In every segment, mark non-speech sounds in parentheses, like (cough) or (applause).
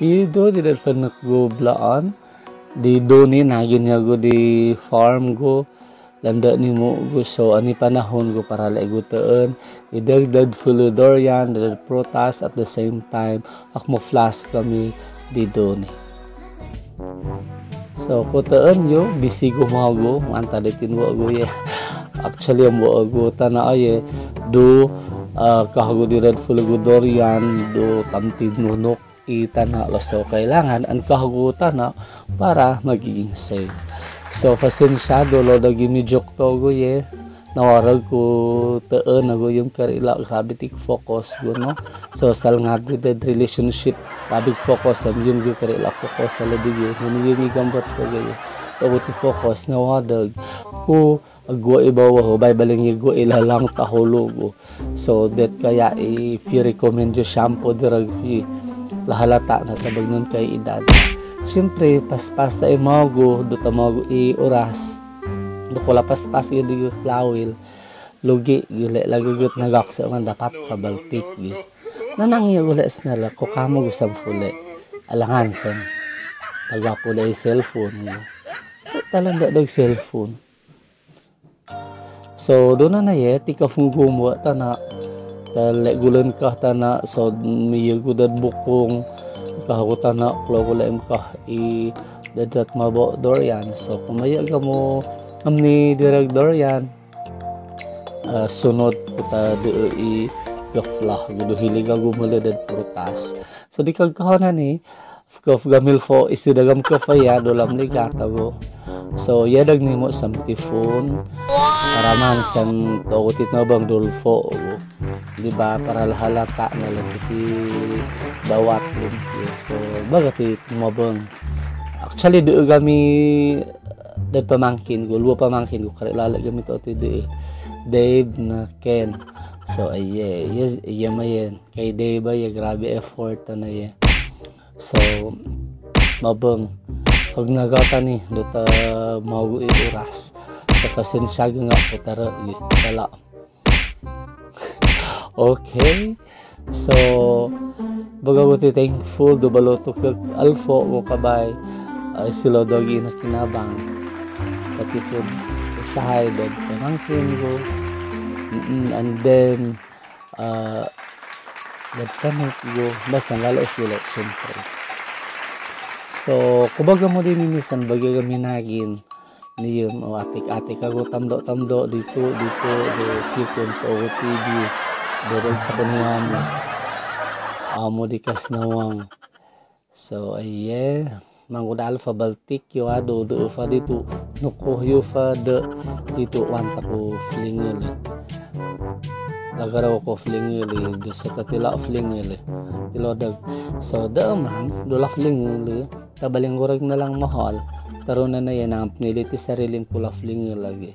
Fanak go blaan. Di do ni nagin nga go di farm go. Landa ni mo go so ani panahon go para la go taan. Idagdag philodorian, dad protas at the same time ak mo flash kami di do. So kutaan yo bisigo mo go anta di tinwo go ye. (laughs) Actually mo go tana ay do uh, kahago di red philodorian do tamtid nunok itana so kailangan ang kahagutan na para magiging safe. So pasensyado lo dagi medyo togo ye nawarag ko taan na go yung karila grabe tik focus go no? So sal nga go relationship grabe focus am yung go karila focus sa ladige nani yung gambat ko gaye to ti focus na wadag ko agwa ibawa ho bay baling igo ilalang tahulugo so that kaya if you recommend yung shampoo dirag fi lahalata na tabag nun kay edad. Siyempre paspas sa imago do tamago i oras. Do kula paspas yun di plawil lugi gile lagi gut nagaksa man dapat kabaltik gi nanang iya gula snala ko kamo gusam fule. Alangan sen. Tagapo dai cellphone yo talanda dag cellphone. So do na na ye tika fungo mo tana tale gulen kah tana so miya gudad bukong kahakutan na klogula im kah i dadat mabo dorian so kumaya ka mo amni dirag dorian uh, sunod kita do i gaflah gudo hiliga gumula dad prutas so di kag kahonan ni kaf gamil fo isidagam kafaya dolam ni gatago So, yadag nimo sa tifon para man san togutit na bang dulfo di ba? Para halata na lang ti dawat limpyo so baga ti mabang actually do kami dad pamangkin ko luwa pamangkin ko. Kare lala kami to ti di Dave na Ken. So aye yes iya mayen kay Dave ay grabe effort na ye. So mabang. Pag nagata ni data maugo oras. Sa pasensya nga ko tara wala okay. So baga ko thankful do baloto kag alfo mo kabay uh, sila dogi na kinabang. Pati po usahay dad pamangkin ko and then uh, nagtanong ko basta lalo is nila syempre. So, kubaga mo din minisan bagay kami nagin niyon o atik-atik ako tamdo-tamdo dito dito do kitchen to TV dorog sa kunyan amo di kas nawang so aye. Mangkuda alfa baltik yo ado do fa dito nuko yo fa de. Dito wanta ko flingil lagaraw ko flingil do sa katila flingil tilodag so da man do la flingil kabalingurag na lang mahal. Taruna na yan ang niliti sariling pula flingi lagi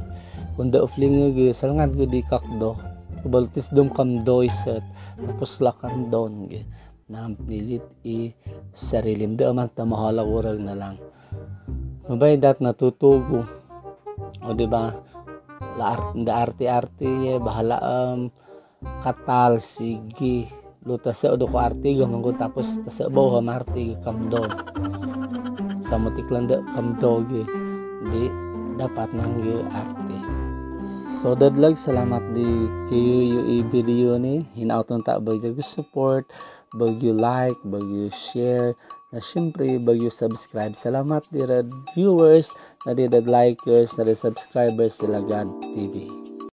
kunda flingi gi salangan gi di kakdo kubaltis dum kam doy set tapos lakan don na nilit i sarilim da man ta mahal urag na lang. Mabay dat natutugo. O di ba da arti arti bahala um, katal sige luta sa udo ko arti gamang tapos ta sa bawa marti kamdo sa mutiklan da kamdoge di dapat nang arte so dadlag salamat di kayo yung video ni. Hinauton ta bagyo support bagyo like bagyo share. Na syempre bagyo subscribe. Salamat di viewers. Na di likers na di subscribers sila God TV